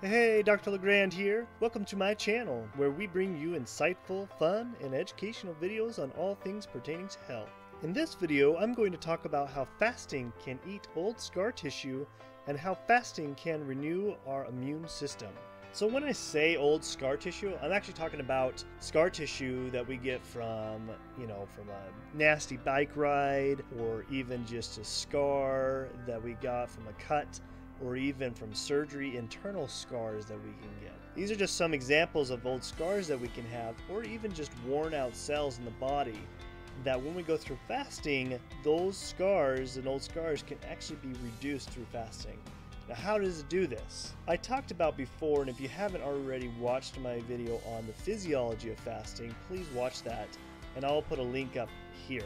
Hey, Dr. LeGrand here. Welcome to my channel, where we bring you insightful, fun, and educational videos on all things pertaining to health. In this video, I'm going to talk about how fasting can eat old scar tissue and how fasting can renew our immune system. So when I say old scar tissue, I'm actually talking about scar tissue that we get from, you know, from a nasty bike ride or even just a scar that we got from a cut or even from surgery internal scars that we can get. These are just some examples of old scars that we can have or even just worn out cells in the body that when we go through fasting, those scars and old scars can actually be reduced through fasting. Now, how does it do this? I talked about before, and if you haven't already watched my video on the physiology of fasting, please watch that, and I'll put a link up here.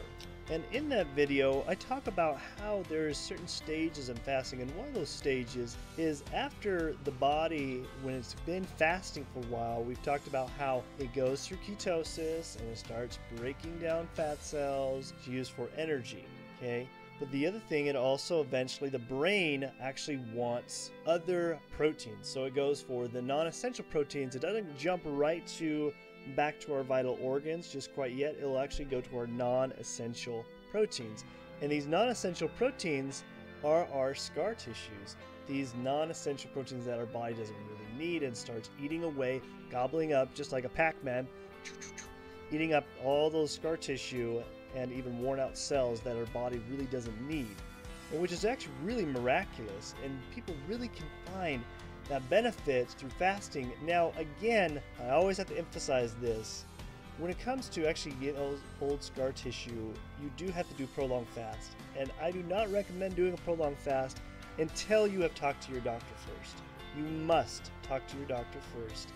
And in that video, I talk about how there's certain stages in fasting, and one of those stages is after the body, when it's been fasting for a while, we've talked about how it goes through ketosis and it starts breaking down fat cells to use for energy. Okay, but the other thing, it also eventually, the brain actually wants other proteins. So it goes for the non essential proteins. It doesn't jump right to back to our vital organs just quite yet. It'll actually go to our non essential proteins. And these non essential proteins are our scar tissues. These non essential proteins that our body doesn't really need and starts eating away, gobbling up just like a Pac Man, eating up all those scar tissue and even worn out cells that our body really doesn't need, and which is actually really miraculous. And people really can find that benefits through fasting. Now, again, I always have to emphasize this. When it comes to actually old, old scar tissue, you do have to do prolonged fast. And I do not recommend doing a prolonged fast until you have talked to your doctor first. You must talk to your doctor first,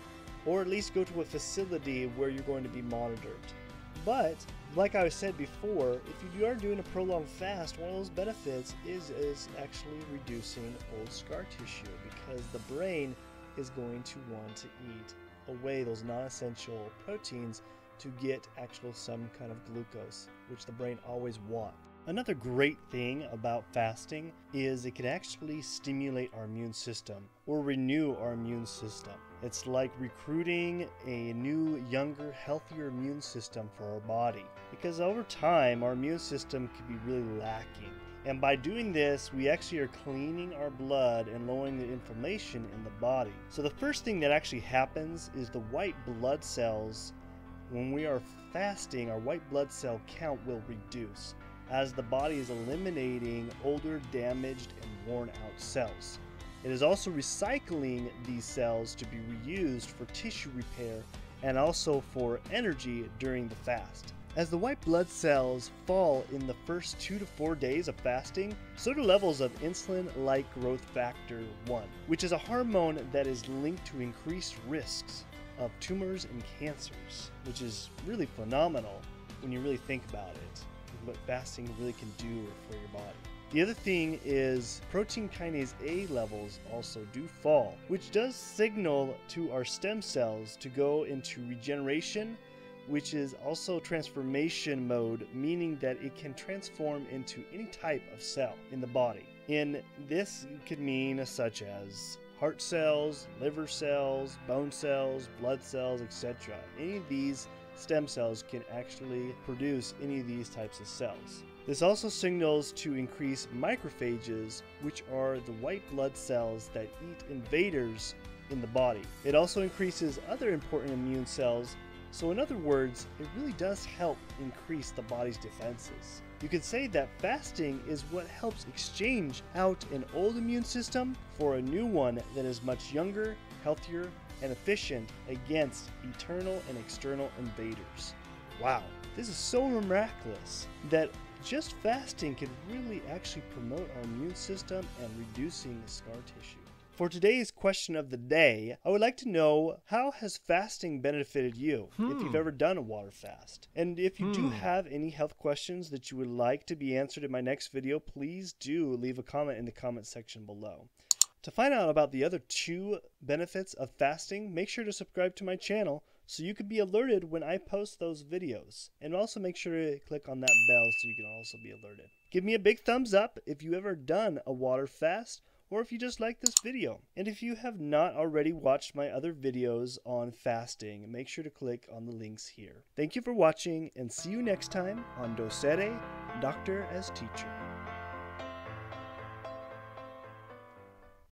or at least go to a facility where you're going to be monitored. But like I said before, if you are doing a prolonged fast, one of those benefits is is actually reducing old scar tissue because the brain is going to want to eat away those non-essential proteins to get actual some kind of glucose, which the brain always wants. Another great thing about fasting is it can actually stimulate our immune system or renew our immune system. It's like recruiting a new, younger, healthier immune system for our body. Because over time, our immune system can be really lacking. And by doing this, we actually are cleaning our blood and lowering the inflammation in the body. So, the first thing that actually happens is the white blood cells, when we are fasting, our white blood cell count will reduce as the body is eliminating older, damaged, and worn out cells. It is also recycling these cells to be reused for tissue repair and also for energy during the fast. As the white blood cells fall in the first two to four days of fasting, so do levels of insulin like growth factor 1, which is a hormone that is linked to increased risks of tumors and cancers, which is really phenomenal when you really think about it, what fasting really can do for your body. The other thing is protein kinase A levels also do fall, which does signal to our stem cells to go into regeneration, which is also transformation mode, meaning that it can transform into any type of cell in the body. And this could mean such as heart cells, liver cells, bone cells, blood cells, etc. Any of these stem cells can actually produce any of these types of cells. This also signals to increase macrophages, which are the white blood cells that eat invaders in the body. It also increases other important immune cells, so in other words, it really does help increase the body's defenses. You could say that fasting is what helps exchange out an old immune system for a new one that is much younger, healthier, and efficient against internal and external invaders. Wow, this is so miraculous that just fasting can really actually promote our immune system and reducing scar tissue. For today's question of the day, I would like to know how has fasting benefited you hmm. if you've hmm. ever done a water fast? And if you hmm. do have any health questions that you would like to be answered in my next video, please do leave a comment in the comment section below. To find out about the other two benefits of fasting, make sure to subscribe to my channel so you can be alerted when I post those videos. And also make sure to click on that bell so you can also be alerted. Give me a big thumbs up if you ever done a water fast or if you just like this video. And if you have not already watched my other videos on fasting, make sure to click on the links here. Thank you for watching and see you next time on Docere, Doctor as Teacher.